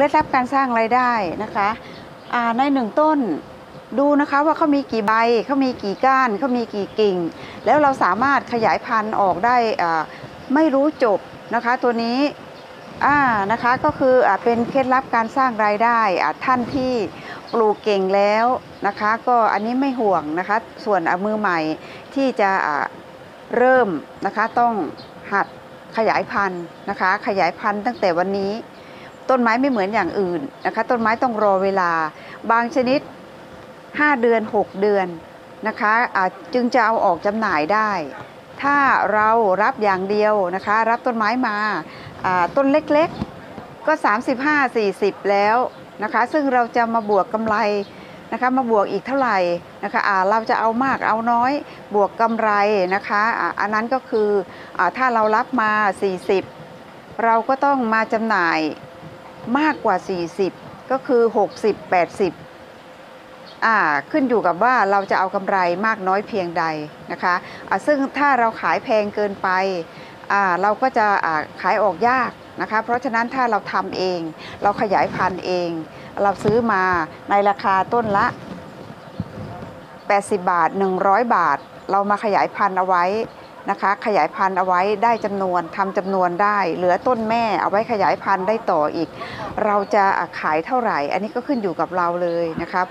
ล็ดลับการสร้างรายได้นะคะอ่าในหนึ่งต้นดูนะคะว่าเขามีกี่ใบเขามีกี่ก้านเขามีกี่กิ่ง แล้วเราสามารถขยายพันธุ์ออกได้อ่าไม่รู้จบนะคะตัวนี้อ่านะคะก็คืออาเป็นเคล็ดลับการสร้างรายได้อ่าท่านที่ปลูกเก่งแล้วนะคะ ก็อันนี้ไม่ห่วงนะคะ ส่วนมือใหม่ที่จะอ่าเริ่มนะคะต้องหัดขยายพันธุ์นะคะ ขยายพันธุ์ตั้งแต่วันนี้ ต้นไม้ไม่เหมือนอย่างอื่นนะคะ ต้นไม้ต้องรอเวลา บางชนิด 5 เดือน 6 เดือนนะคะจึงจะเอาออกจำหน่ายได้ ถ้าเรารับอย่างเดียวนะคะ รับต้นไม้มาต้นเล็กๆ ก็ 35-40 แล้วนะคะ ซึ่งเราจะมาบวกกำไรนะคะมาบวกอีกเท่าไหร่นะคะอ่าเราจะเอามากเอาน้อยบวกกำไรนะคะอ่าอันนั้นก็คืออถ้าเรารับมา 40 เราก็ต้องมาจำหน่าย มากกว่า 40 ก็คือ 60 80อ่าขึ้นอยู่กับว่าเราจะเอากำไรมากน้อยเพียงใดนะคะอ่าซึ่งถ้าเราขายแพงเกินไปอ่าเราก็จะอ่าขายออกยากนะคะเพราะฉะนั้นถ้าเราทำเอง เราขยายพันธุ์เอง เราซื้อมาในราคาต้นละ 80 บาท 100 บาท เรามาขยายพันธุ์เอาไว้ นะคะ ขยายพันธุ์เอาไว้ได้จำนวนทำจำนวนได้ เหลือต้นแม่เอาไว้ขยายพันธุ์ได้ต่ออีก เราจะขายเท่าไหร่ อันนี้ก็ขึ้นอยู่กับเราเลยนะคะ